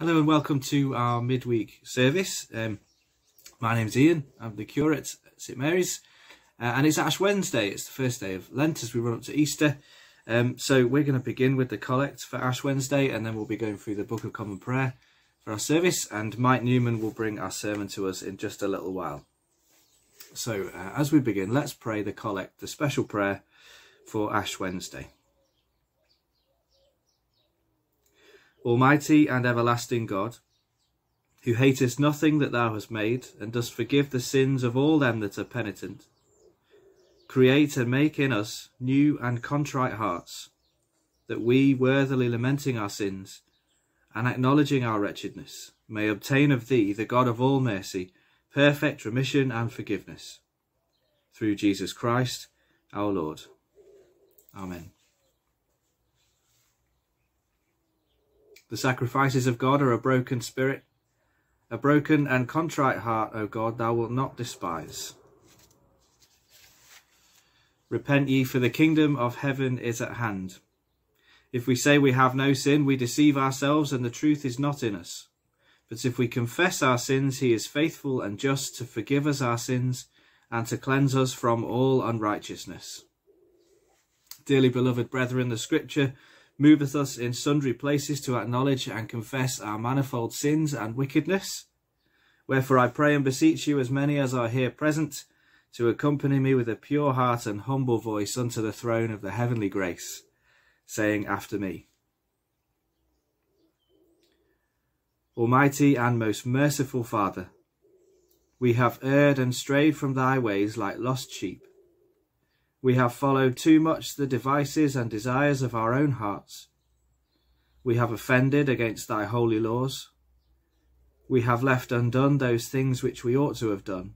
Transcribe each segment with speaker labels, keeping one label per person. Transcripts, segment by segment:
Speaker 1: Hello and welcome to our midweek service. Um, my name's Ian. I'm the curate at St Mary's, uh, and it's Ash Wednesday. It's the first day of Lent as we run up to Easter. Um, so we're going to begin with the collect for Ash Wednesday, and then we'll be going through the Book of Common Prayer for our service. And Mike Newman will bring our sermon to us in just a little while. So uh, as we begin, let's pray the collect, the special prayer for Ash Wednesday. Almighty and everlasting God, who hatest nothing that thou hast made, and dost forgive the sins of all them that are penitent, create and make in us new and contrite hearts, that we, worthily lamenting our sins, and acknowledging our wretchedness, may obtain of thee, the God of all mercy, perfect remission and forgiveness. Through Jesus Christ our Lord. Amen. The sacrifices of God are a broken spirit. A broken and contrite heart, O God, thou wilt not despise. Repent ye, for the kingdom of heaven is at hand. If we say we have no sin, we deceive ourselves, and the truth is not in us. But if we confess our sins, he is faithful and just to forgive us our sins and to cleanse us from all unrighteousness. Dearly beloved brethren, the scripture moveth us in sundry places to acknowledge and confess our manifold sins and wickedness. Wherefore I pray and beseech you, as many as are here present, to accompany me with a pure heart and humble voice unto the throne of the heavenly grace, saying after me, Almighty and most merciful Father, we have erred and strayed from thy ways like lost sheep. We have followed too much the devices and desires of our own hearts. We have offended against thy holy laws. We have left undone those things which we ought to have done.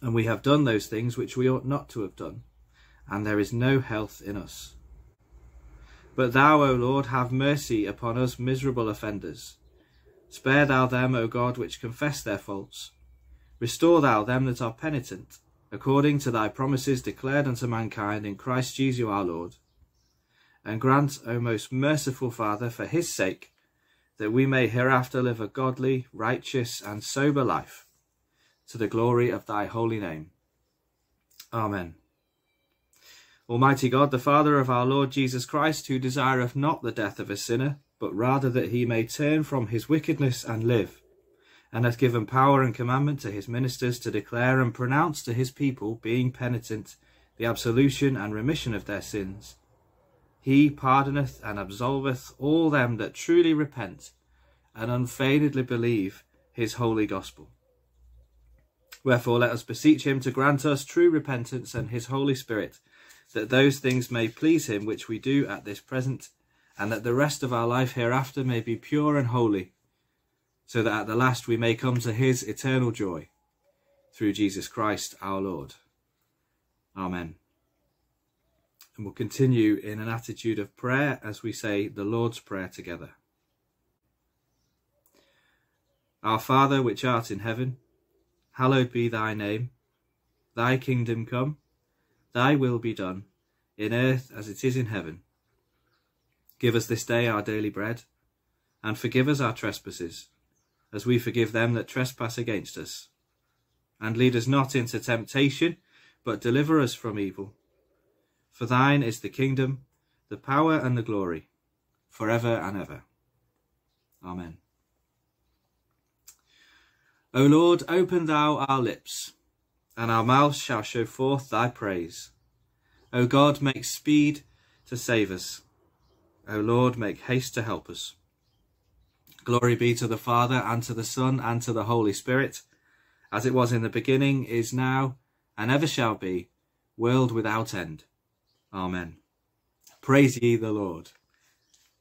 Speaker 1: And we have done those things which we ought not to have done. And there is no health in us. But thou, O Lord, have mercy upon us miserable offenders. Spare thou them, O God, which confess their faults. Restore thou them that are penitent according to thy promises declared unto mankind in Christ Jesus our Lord. And grant, O most merciful Father, for his sake, that we may hereafter live a godly, righteous, and sober life, to the glory of thy holy name. Amen. Almighty God, the Father of our Lord Jesus Christ, who desireth not the death of a sinner, but rather that he may turn from his wickedness and live, and hath given power and commandment to his ministers to declare and pronounce to his people, being penitent, the absolution and remission of their sins. He pardoneth and absolveth all them that truly repent and unfeignedly believe his holy gospel. Wherefore let us beseech him to grant us true repentance and his Holy Spirit, that those things may please him which we do at this present, and that the rest of our life hereafter may be pure and holy, so that at the last we may come to his eternal joy through Jesus Christ our Lord. Amen. And we'll continue in an attitude of prayer as we say the Lord's Prayer together. Our Father which art in heaven, hallowed be thy name. Thy kingdom come, thy will be done, in earth as it is in heaven. Give us this day our daily bread, and forgive us our trespasses as we forgive them that trespass against us. And lead us not into temptation, but deliver us from evil. For thine is the kingdom, the power, and the glory, for ever and ever. Amen. O Lord, open thou our lips, and our mouths shall show forth thy praise. O God, make speed to save us. O Lord, make haste to help us. Glory be to the Father, and to the Son, and to the Holy Spirit, as it was in the beginning, is now, and ever shall be, world without end. Amen. Praise ye the Lord.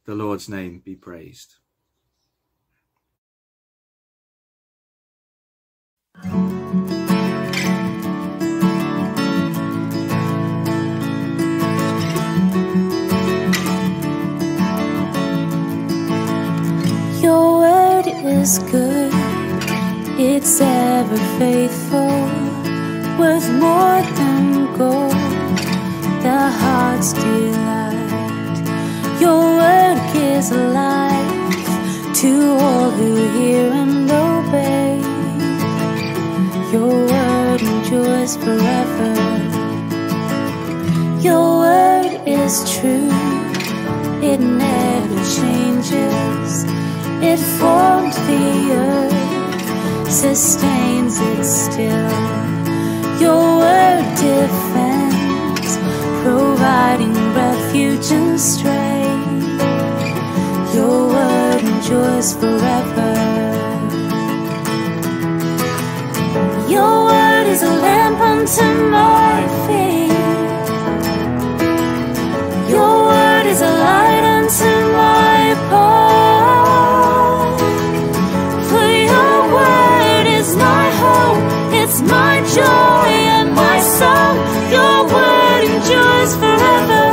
Speaker 1: The Lord's name be praised.
Speaker 2: Is good, it's ever faithful, worth more than gold, the heart's delight. Your word gives life to all who hear and obey. Your word endures forever. Your word is true, it never changes. It formed the earth, sustains it still. Your word defends, providing refuge and strength. Your word endures forever. Your word is a lamp unto my feet. Your word is a light unto my path. Joy and my song. Your word endures forever.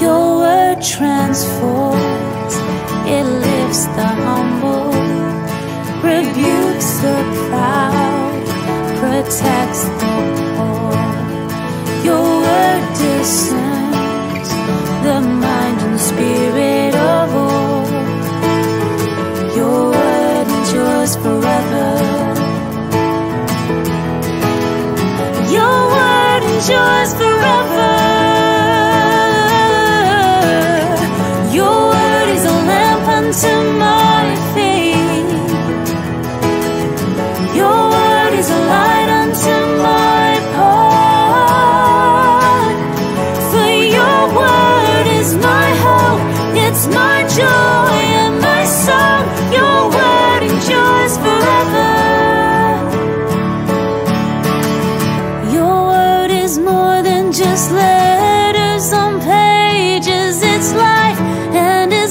Speaker 2: Your word transforms,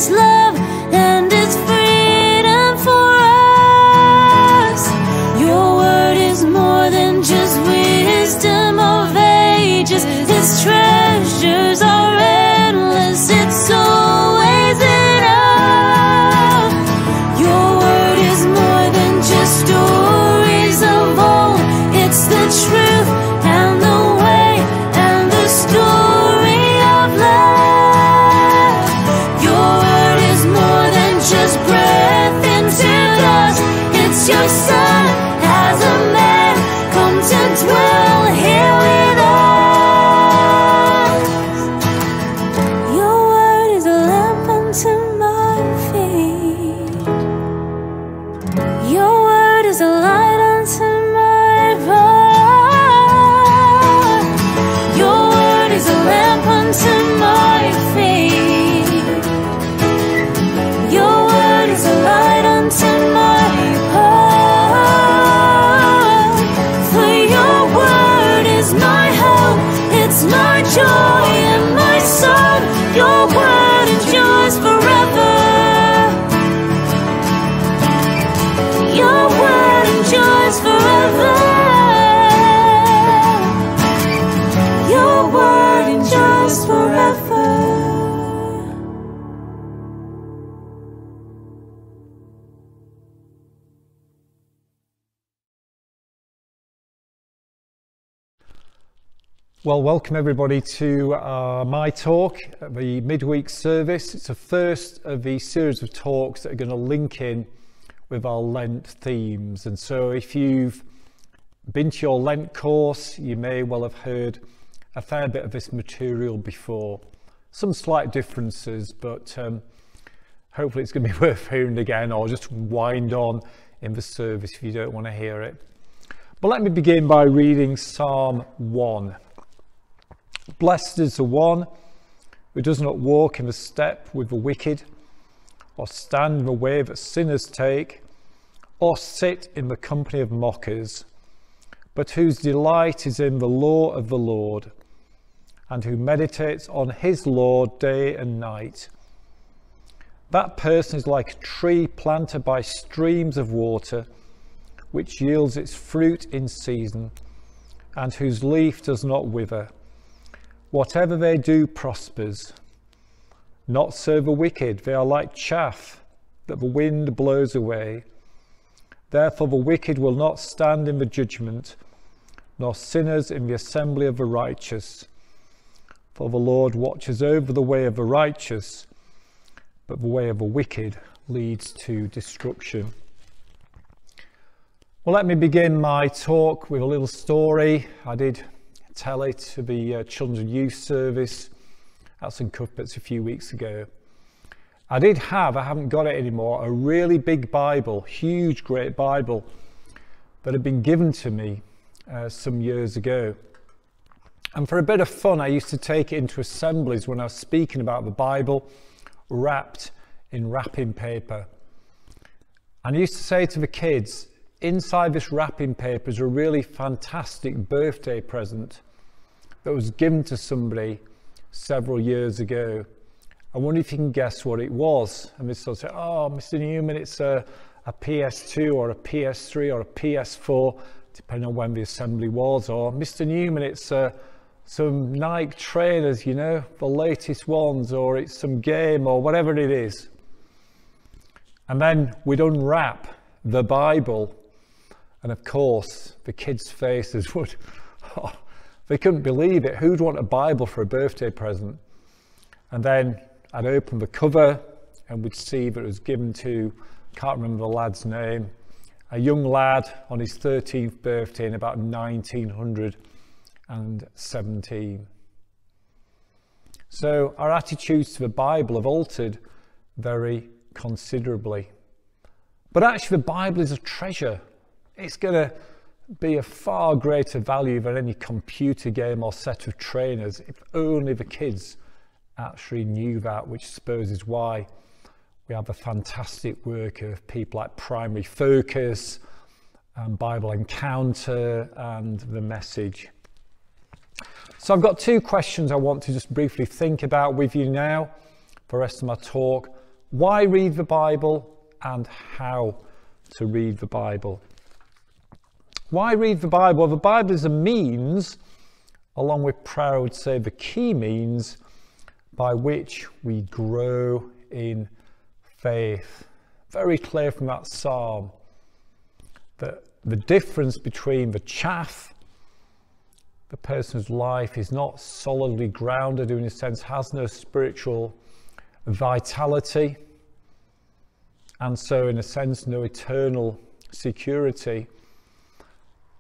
Speaker 2: love
Speaker 3: Well, welcome everybody to uh, my talk, the midweek service. It's the first of the series of talks that are going to link in with our Lent themes. And so, if you've been to your Lent course, you may well have heard a fair bit of this material before. Some slight differences, but um, hopefully, it's going to be worth hearing again, or just wind on in the service if you don't want to hear it. But let me begin by reading Psalm 1. Blessed is the one who does not walk in the step with the wicked, or stand in the way that sinners take, or sit in the company of mockers, but whose delight is in the law of the Lord, and who meditates on his law day and night. That person is like a tree planted by streams of water, which yields its fruit in season, and whose leaf does not wither. Whatever they do prospers. Not so the wicked, they are like chaff that the wind blows away. Therefore, the wicked will not stand in the judgment, nor sinners in the assembly of the righteous. For the Lord watches over the way of the righteous, but the way of the wicked leads to destruction. Well, let me begin my talk with a little story. I did tell it to the uh, Children's Youth Service at St Cuthbert's a few weeks ago. I did have, I haven't got it anymore, a really big Bible, huge, great Bible that had been given to me uh, some years ago. And for a bit of fun, I used to take it into assemblies when I was speaking about the Bible wrapped in wrapping paper. And I used to say to the kids, inside this wrapping paper is a really fantastic birthday present that was given to somebody several years ago. I wonder if you can guess what it was. And they sort say, oh, Mr. Newman, it's a, a PS2 or a PS3 or a PS4, depending on when the assembly was. Or Mr. Newman, it's a some Nike trainers, you know, the latest ones, or it's some game or whatever it is. And then we'd unwrap the Bible, and of course, the kids' faces would, oh, they couldn't believe it. Who'd want a Bible for a birthday present? And then I'd open the cover and we'd see that it was given to, can't remember the lad's name, a young lad on his 13th birthday in about 1917. So our attitudes to the Bible have altered very considerably. But actually, the Bible is a treasure. It's going to be a far greater value than any computer game or set of trainers if only the kids actually knew that, which suppose is why we have the fantastic work of people like Primary Focus and Bible Encounter and The Message. So I've got two questions I want to just briefly think about with you now for the rest of my talk. Why read the Bible and how to read the Bible. Why read the Bible? The Bible is a means, along with prayer, I would say the key means by which we grow in faith. Very clear from that psalm that the difference between the chaff the person's life is not solidly grounded, in a sense, has no spiritual vitality, and so, in a sense, no eternal security.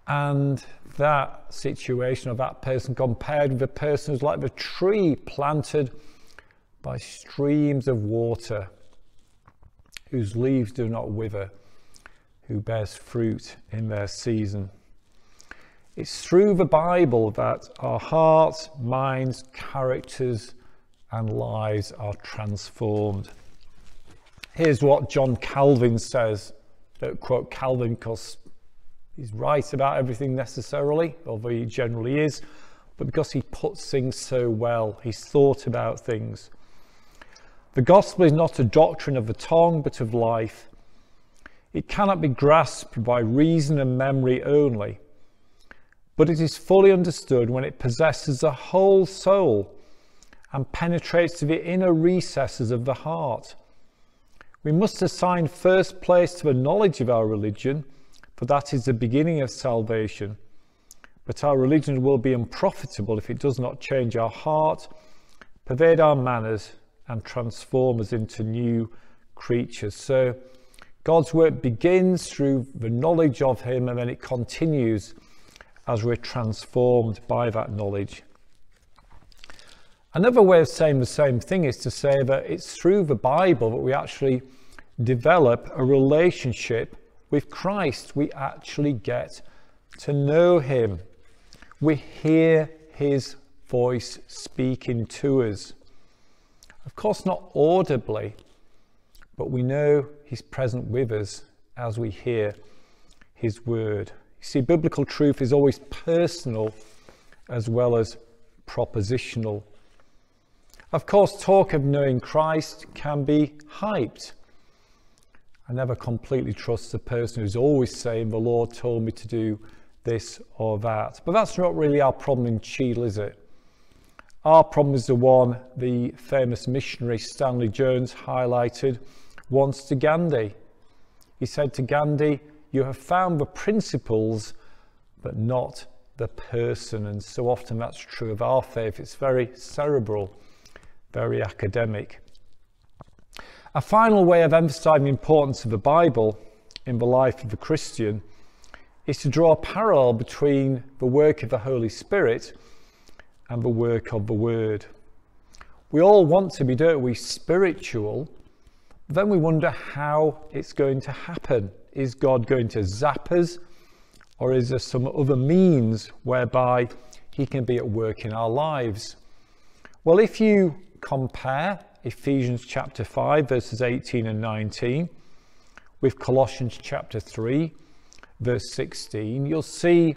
Speaker 3: And that situation of that person compared with a person who's like the tree planted by streams of water, whose leaves do not wither, who bears fruit in their season. It's through the Bible that our hearts, minds, characters, and lives are transformed. Here's what John Calvin says. Quote Calvin because he's right about everything necessarily, although he generally is, but because he puts things so well, he's thought about things. The gospel is not a doctrine of the tongue, but of life. It cannot be grasped by reason and memory only but it is fully understood when it possesses the whole soul and penetrates to the inner recesses of the heart. We must assign first place to the knowledge of our religion, for that is the beginning of salvation. But our religion will be unprofitable if it does not change our heart, pervade our manners, and transform us into new creatures. So God's work begins through the knowledge of Him and then it continues as we're transformed by that knowledge. Another way of saying the same thing is to say that it's through the Bible that we actually develop a relationship with Christ. We actually get to know Him. We hear His voice speaking to us. Of course, not audibly, but we know He's present with us as we hear His word. You see, biblical truth is always personal as well as propositional. Of course, talk of knowing Christ can be hyped. I never completely trust the person who's always saying, The Lord told me to do this or that. But that's not really our problem in Cheadle, is it? Our problem is the one the famous missionary Stanley Jones highlighted once to Gandhi. He said to Gandhi, you have found the principles, but not the person. And so often that's true of our faith. It's very cerebral, very academic. A final way of emphasizing the importance of the Bible in the life of a Christian is to draw a parallel between the work of the Holy Spirit and the work of the Word. We all want to be, don't we, spiritual, then we wonder how it's going to happen. Is God going to zap us, or is there some other means whereby He can be at work in our lives? Well, if you compare Ephesians chapter 5, verses 18 and 19, with Colossians chapter 3, verse 16, you'll see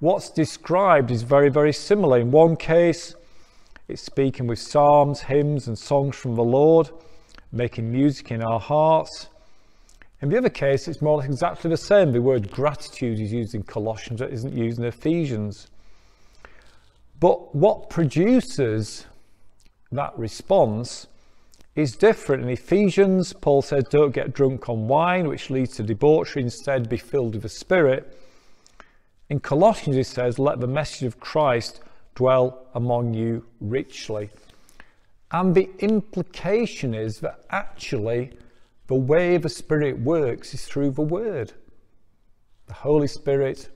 Speaker 3: what's described is very, very similar. In one case, it's speaking with psalms, hymns, and songs from the Lord, making music in our hearts. In the other case, it's more exactly the same. The word gratitude is used in Colossians, it isn't used in Ephesians. But what produces that response is different. In Ephesians, Paul says, Don't get drunk on wine, which leads to debauchery, instead be filled with the Spirit. In Colossians, he says, Let the message of Christ dwell among you richly. And the implication is that actually the way the Spirit works is through the Word. The Holy Spirit,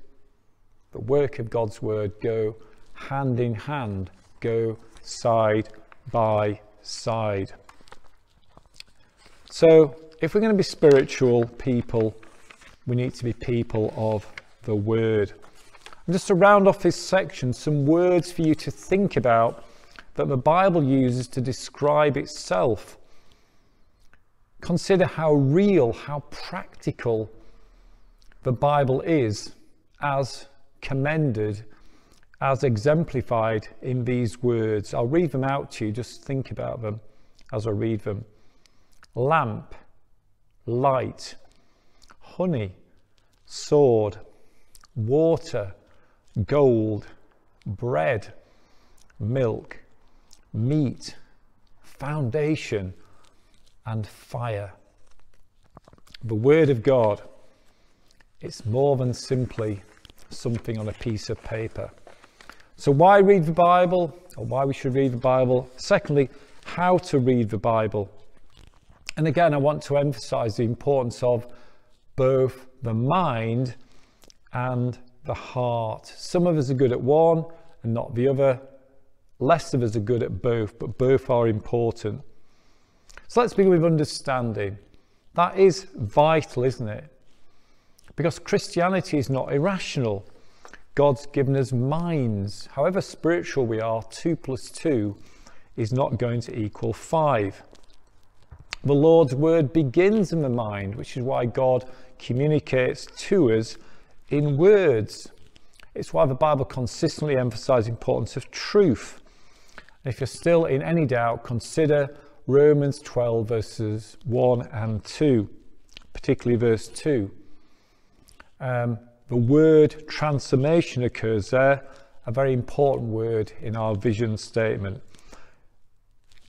Speaker 3: the work of God's Word go hand in hand, go side by side. So, if we're going to be spiritual people, we need to be people of the Word. And just to round off this section, some words for you to think about that the Bible uses to describe itself. Consider how real, how practical the Bible is as commended as exemplified in these words. I'll read them out to you, just think about them as I read them. Lamp, light, honey, sword, water, gold, bread, milk, meat, foundation, and fire. The Word of God, it's more than simply something on a piece of paper. So, why read the Bible, or why we should read the Bible? Secondly, how to read the Bible. And again, I want to emphasize the importance of both the mind and the heart. Some of us are good at one and not the other. Less of us are good at both, but both are important. So let's begin with understanding. That is vital, isn't it? Because Christianity is not irrational. God's given us minds. However spiritual we are, 2 plus 2 is not going to equal 5. The Lord's word begins in the mind, which is why God communicates to us in words. It's why the Bible consistently emphasizes the importance of truth. if you're still in any doubt, consider Romans 12 verses 1 and 2, particularly verse 2. Um, the word transformation occurs there, a very important word in our vision statement.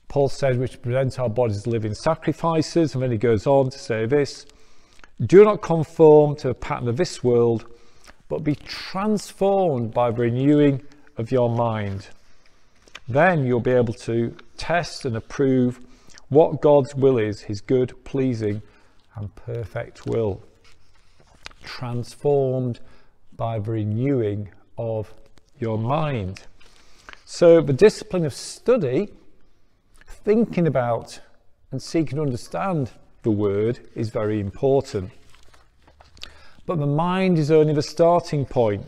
Speaker 3: Paul said, which present our bodies living sacrifices, and then he goes on to say this Do not conform to the pattern of this world, but be transformed by the renewing of your mind. Then you'll be able to test and approve what God's will is, his good, pleasing, and perfect will transformed by the renewing of your mind. So, the discipline of study, thinking about and seeking to understand the word, is very important. But the mind is only the starting point.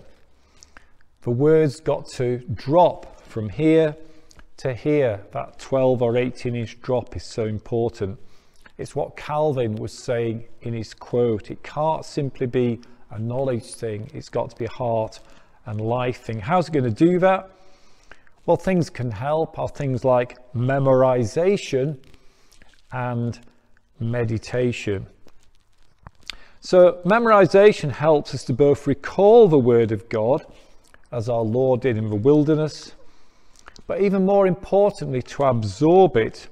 Speaker 3: The word's got to drop from here to here. That 12 or 18 inch drop is so important. It's what Calvin was saying in his quote. It can't simply be a knowledge thing, it's got to be a heart and life thing. How's it going to do that? Well, things can help are things like memorization and meditation. So, memorization helps us to both recall the Word of God, as our Lord did in the wilderness, but even more importantly, to absorb it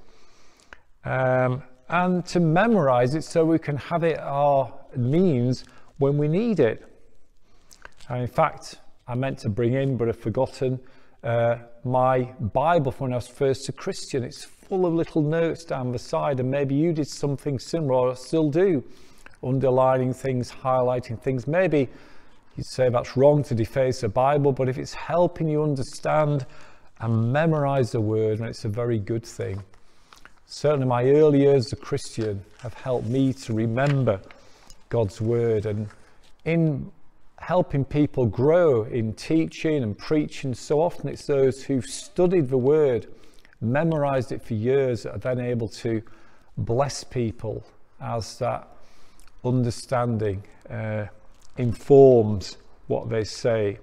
Speaker 3: um, and to memorize it so we can have it our means when we need it. And in fact, I meant to bring in, but I've forgotten uh, my Bible from when I was first a Christian. It's full of little notes down the side, and maybe you did something similar or still do, underlining things, highlighting things. Maybe you'd say that's wrong to deface a Bible, but if it's helping you understand and memorize the word, then it's a very good thing. Certainly, my early years as a Christian have helped me to remember God's word and in helping people grow in teaching and preaching. So often it's those who've studied the word, memorized it for years, that are then able to bless people as that understanding uh, informs what they say.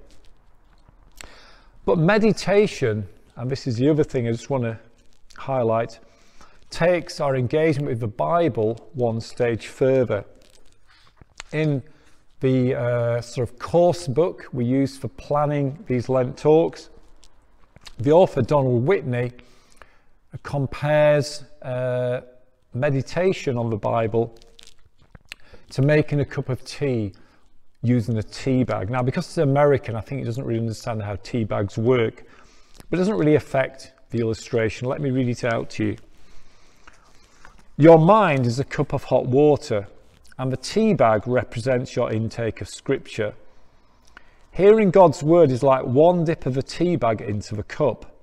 Speaker 3: But meditation, and this is the other thing I just want to highlight, takes our engagement with the Bible one stage further. In the uh, sort of course book we use for planning these Lent talks. The author, Donald Whitney, compares uh, meditation on the Bible to making a cup of tea using a tea bag. Now, because it's American, I think he doesn't really understand how tea bags work, but it doesn't really affect the illustration. Let me read it out to you. Your mind is a cup of hot water and the tea bag represents your intake of scripture. Hearing God's word is like one dip of a tea bag into the cup.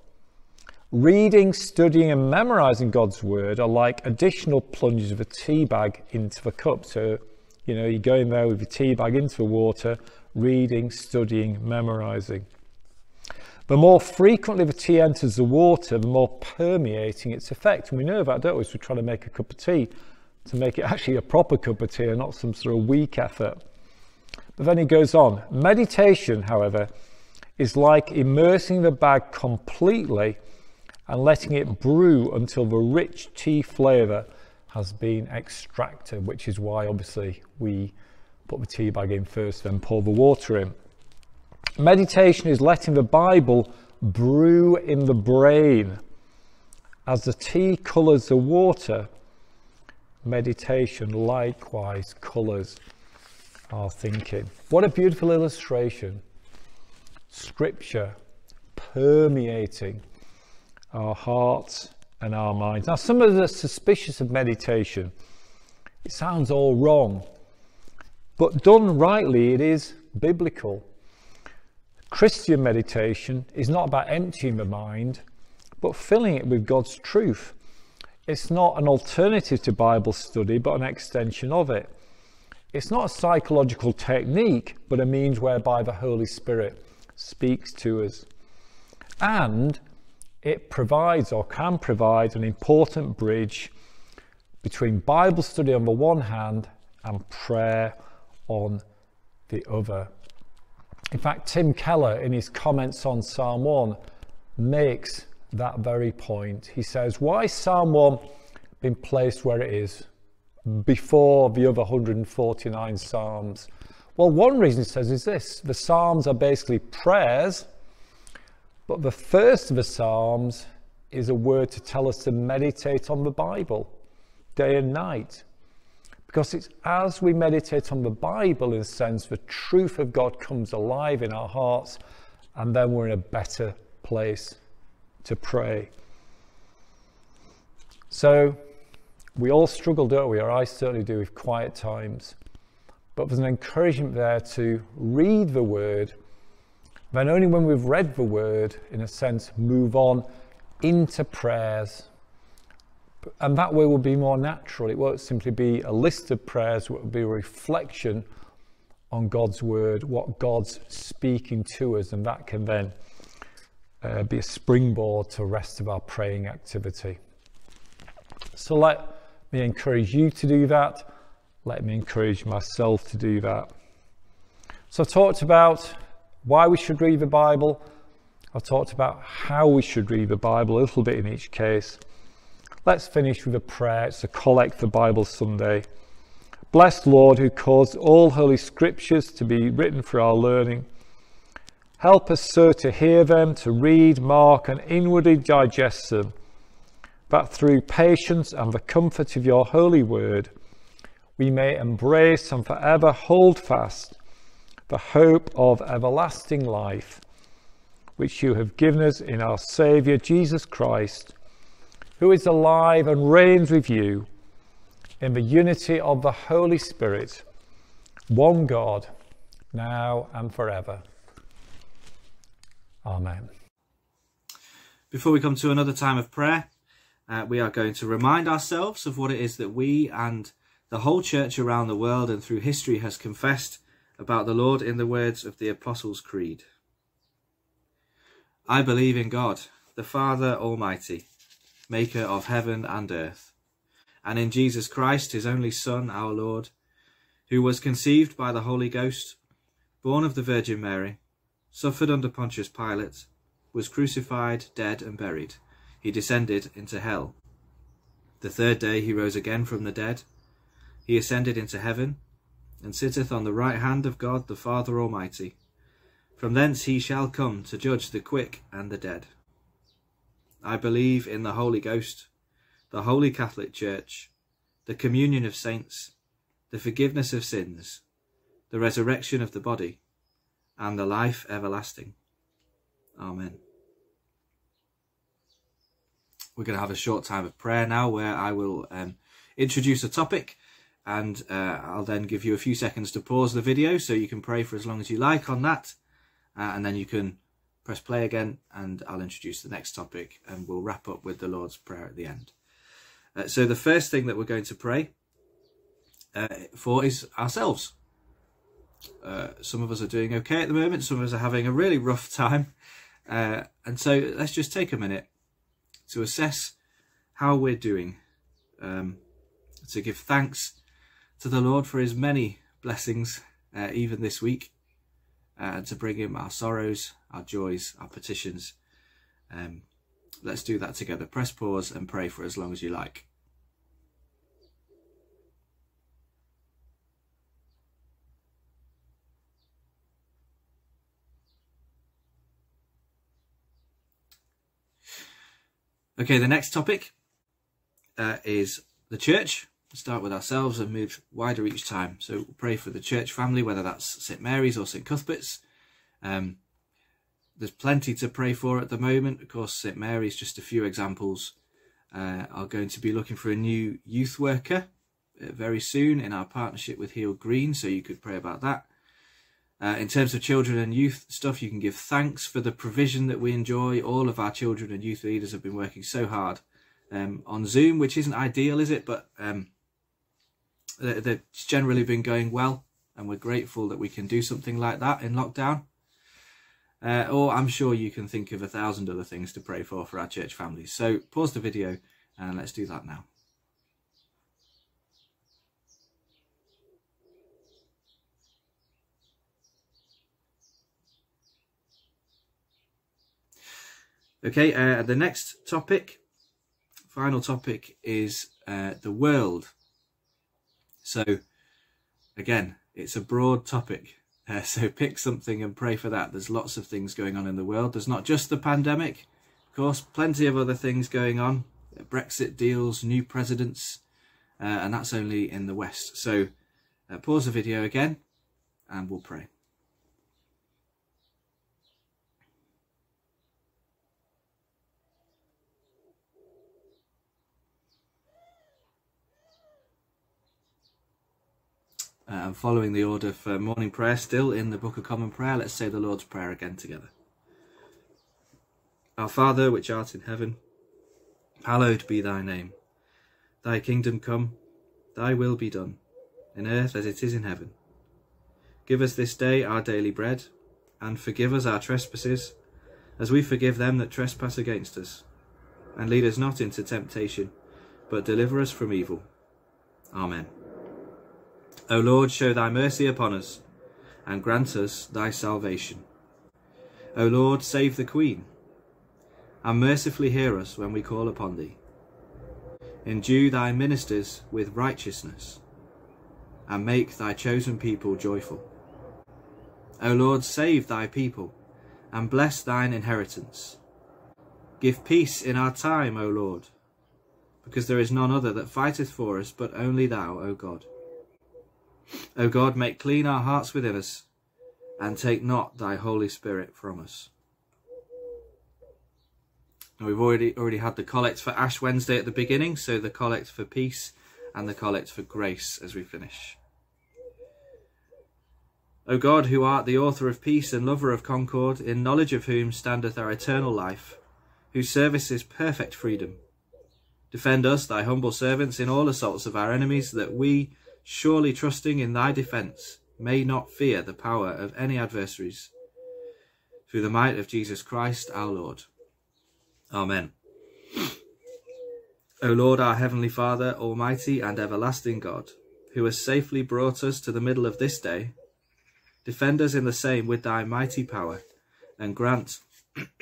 Speaker 3: Reading, studying, and memorizing God's word are like additional plunges of a tea bag into the cup. So, you know, you go in there with your tea bag into the water, reading, studying, memorizing. The more frequently the tea enters the water, the more permeating its effect. And we know that, don't we? As we try to make a cup of tea, to make it actually a proper cup of tea and not some sort of weak effort. But then he goes on. Meditation, however, is like immersing the bag completely and letting it brew until the rich tea flavour has been extracted, which is why obviously we put the tea bag in first, then pour the water in. Meditation is letting the Bible brew in the brain. As the tea colours the water, meditation likewise colours our thinking. What a beautiful illustration. Scripture permeating our hearts and our minds. Now, some of us are suspicious of meditation. It sounds all wrong, but done rightly, it is biblical. Christian meditation is not about emptying the mind, but filling it with God's truth. It's not an alternative to Bible study, but an extension of it. It's not a psychological technique, but a means whereby the Holy Spirit speaks to us. And it provides or can provide an important bridge between Bible study on the one hand and prayer on the other. In fact, Tim Keller, in his comments on Psalm 1, makes that very point. He says, Why Psalm 1 been placed where it is before the other 149 Psalms? Well, one reason he says is this the Psalms are basically prayers, but the first of the Psalms is a word to tell us to meditate on the Bible day and night. Because it's as we meditate on the Bible, in a sense, the truth of God comes alive in our hearts, and then we're in a better place to pray. So we all struggle, don't we? Or I certainly do with quiet times. But there's an encouragement there to read the word. Then, only when we've read the word, in a sense, move on into prayers. And that way will be more natural. It won't simply be a list of prayers, it will be a reflection on God's word, what God's speaking to us, and that can then uh, be a springboard to the rest of our praying activity. So let me encourage you to do that. Let me encourage myself to do that. So I've talked about why we should read the Bible. I've talked about how we should read the Bible, a little bit in each case. Let's finish with a prayer. It's a collect for Bible Sunday. Blessed Lord, who caused all holy scriptures to be written for our learning Help us so to hear them, to read, mark, and inwardly digest them, that through patience and the comfort of your holy word, we may embrace and forever hold fast the hope of everlasting life. which you have given us in our Saviour Jesus Christ, who is alive and reigns with you in the unity of the Holy Spirit, one God, now and forever. Amen.
Speaker 1: Before we come to another time of prayer, uh, we are going to remind ourselves of what it is that we and the whole church around the world and through history has confessed about the Lord in the words of the Apostles' Creed. I believe in God, the Father Almighty, maker of heaven and earth, and in Jesus Christ, his only Son, our Lord, who was conceived by the Holy Ghost, born of the Virgin Mary, suffered under Pontius Pilate, was crucified, dead, and buried. He descended into hell. The third day he rose again from the dead. He ascended into heaven, and sitteth on the right hand of God the Father Almighty. From thence he shall come to judge the quick and the dead. I believe in the Holy Ghost, the Holy Catholic Church, the communion of saints, the forgiveness of sins, the resurrection of the body, and the life everlasting. Amen. We're going to have a short time of prayer now where I will um, introduce a topic and uh, I'll then give you a few seconds to pause the video so you can pray for as long as you like on that uh, and then you can press play again and I'll introduce the next topic and we'll wrap up with the Lord's Prayer at the end. Uh, so the first thing that we're going to pray uh, for is ourselves. Uh, some of us are doing okay at the moment, some of us are having a really rough time. Uh, and so let's just take a minute to assess how we're doing, um, to give thanks to the Lord for his many blessings, uh, even this week, and to bring him our sorrows, our joys, our petitions. Um, let's do that together. Press pause and pray for as long as you like. Okay, the next topic uh, is the church start with ourselves and move wider each time. So pray for the church family, whether that's St Mary's or St Cuthbert's. Um, there's plenty to pray for at the moment. Of course, St Mary's, just a few examples, uh, are going to be looking for a new youth worker uh, very soon in our partnership with Heald Green, so you could pray about that. Uh, in terms of children and youth stuff, you can give thanks for the provision that we enjoy. All of our children and youth leaders have been working so hard um, on Zoom, which isn't ideal, is it? But um, that's generally been going well, and we're grateful that we can do something like that in lockdown. Uh, or I'm sure you can think of a thousand other things to pray for for our church families. So pause the video and let's do that now. Okay, uh, the next topic, final topic, is uh, the world so, again, it's a broad topic. Uh, so pick something and pray for that. There's lots of things going on in the world. There's not just the pandemic, of course, plenty of other things going on. Brexit deals, new presidents, uh, and that's only in the West. So uh, pause the video again and we'll pray. Uh, following the order for morning prayer, still in the Book of Common Prayer, let's say the Lord's Prayer again together. Our Father, which art in heaven, hallowed be thy name. Thy kingdom come, thy will be done, in earth as it is in heaven. Give us this day our daily bread, and forgive us our trespasses, as we forgive them that trespass against us. And lead us not into temptation, but deliver us from evil. Amen. O Lord, show thy mercy upon us, and grant us thy salvation. O Lord, save the Queen, and mercifully hear us when we call upon thee. Endue thy ministers with righteousness, and make thy chosen people joyful. O Lord, save thy people, and bless thine inheritance. Give peace in our time, O Lord, because there is none other that fighteth for us but only thou, O God. O God, make clean our hearts within us, and take not thy Holy Spirit from us. And we've already already had the collect for Ash Wednesday at the beginning, so the collect for peace and the collect for grace as we finish. O God, who art the author of peace and lover of concord, in knowledge of whom standeth our eternal life, whose service is perfect freedom, defend us, thy humble servants, in all assaults of our enemies, that we, surely trusting in thy defence, may not fear the power of any adversaries. Through the might of Jesus Christ our Lord. Amen. O Lord, our Heavenly Father, Almighty and everlasting God, who has safely brought us to the middle of this day, defend us in the same with thy mighty power, and grant,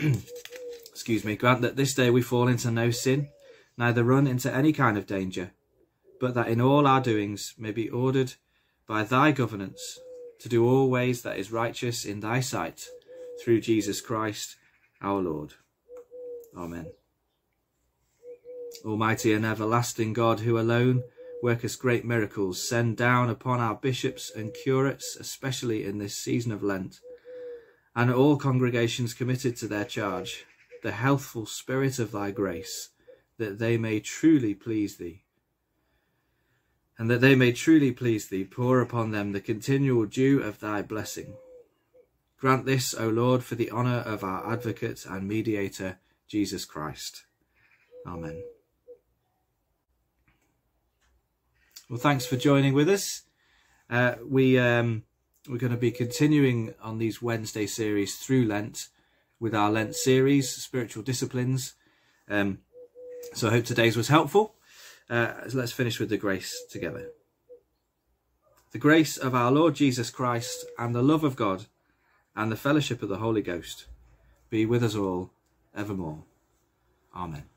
Speaker 1: excuse me, grant that this day we fall into no sin, neither run into any kind of danger, but that in all our doings may be ordered by thy governance to do all ways that is righteous in thy sight, through Jesus Christ our Lord. Amen. Almighty and everlasting God, who alone workest great miracles, send down upon our bishops and curates, especially in this season of Lent, and all congregations committed to their charge, the healthful spirit of thy grace, that they may truly please thee. And that they may truly please thee, pour upon them the continual dew of thy blessing. Grant this, O Lord, for the honour of our advocate and mediator, Jesus Christ. Amen. Well, thanks for joining with us. Uh, we um, we're going to be continuing on these Wednesday series through Lent with our Lent series, spiritual disciplines. Um, so I hope today's was helpful. Uh, let's finish with the grace together. The grace of our Lord Jesus Christ and the love of God and the fellowship of the Holy Ghost be with us all evermore. Amen.